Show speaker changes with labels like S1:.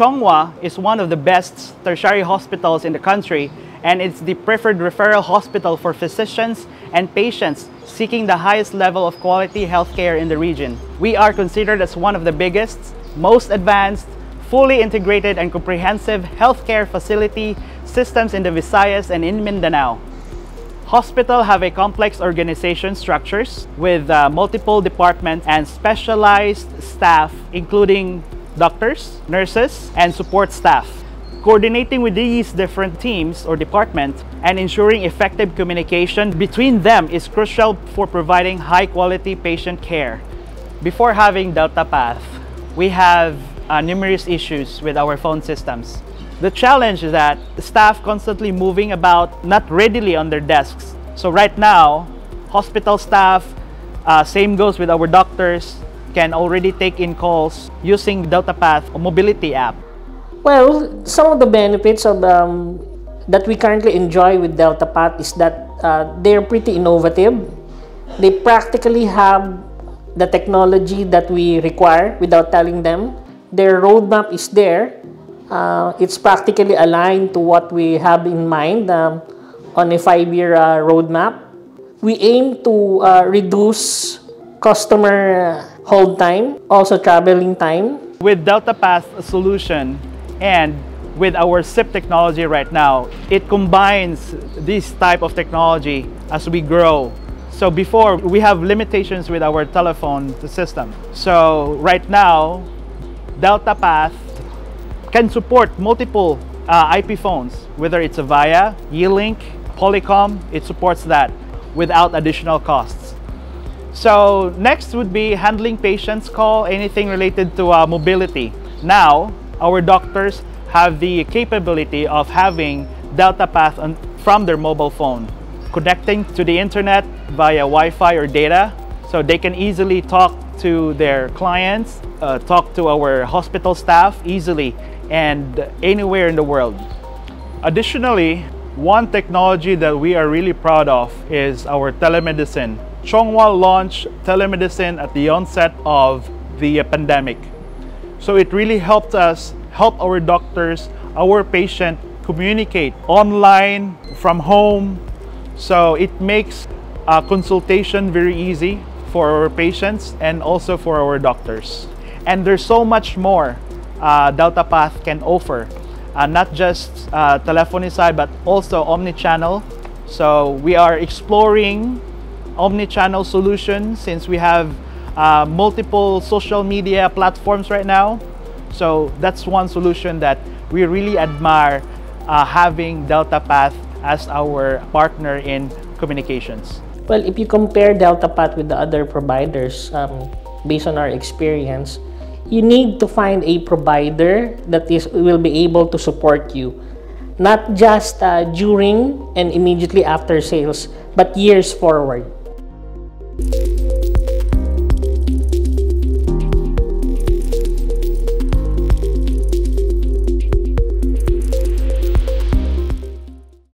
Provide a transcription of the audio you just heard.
S1: Chong Hua is one of the best tertiary hospitals in the country and it's the preferred referral hospital for physicians and patients seeking the highest level of quality healthcare in the region. We are considered as one of the biggest, most advanced, fully integrated and comprehensive healthcare facility systems in the Visayas and in Mindanao. Hospital have a complex organization structures with uh, multiple departments and specialized staff including doctors, nurses, and support staff. Coordinating with these different teams or departments and ensuring effective communication between them is crucial for providing high quality patient care. Before having DeltaPath, we have uh, numerous issues with our phone systems. The challenge is that staff constantly moving about not readily on their desks. So right now, hospital staff, uh, same goes with our doctors, can already take in calls using DeltaPath mobility app.
S2: Well, some of the benefits of um, that we currently enjoy with DeltaPath is that uh, they're pretty innovative. They practically have the technology that we require without telling them. Their roadmap is there uh, it's practically aligned to what we have in mind um, on a five-year uh, roadmap. We aim to uh, reduce customer hold time, also traveling time.
S1: With DeltaPath solution and with our SIP technology right now, it combines this type of technology as we grow. So before, we have limitations with our telephone system. So right now, Delta DeltaPath can support multiple uh, IP phones, whether it's Avaya, Yealink, Polycom, it supports that without additional costs. So next would be handling patients call, anything related to uh, mobility. Now, our doctors have the capability of having DeltaPath on, from their mobile phone, connecting to the internet via Wi-Fi or data, so they can easily talk to their clients, uh, talk to our hospital staff easily and anywhere in the world. Additionally, one technology that we are really proud of is our telemedicine. Chong Hua launched telemedicine at the onset of the pandemic. So it really helped us help our doctors, our patient communicate online from home. So it makes a consultation very easy for our patients and also for our doctors. And there's so much more uh, DeltaPath can offer. Uh, not just uh, telephony side, but also omni-channel. So we are exploring omni-channel solution since we have uh, multiple social media platforms right now. So that's one solution that we really admire uh, having DeltaPath as our partner in communications.
S2: Well, if you compare DeltaPath with the other providers, um, based on our experience, you need to find a provider that is will be able to support you not just uh, during and immediately after sales but years forward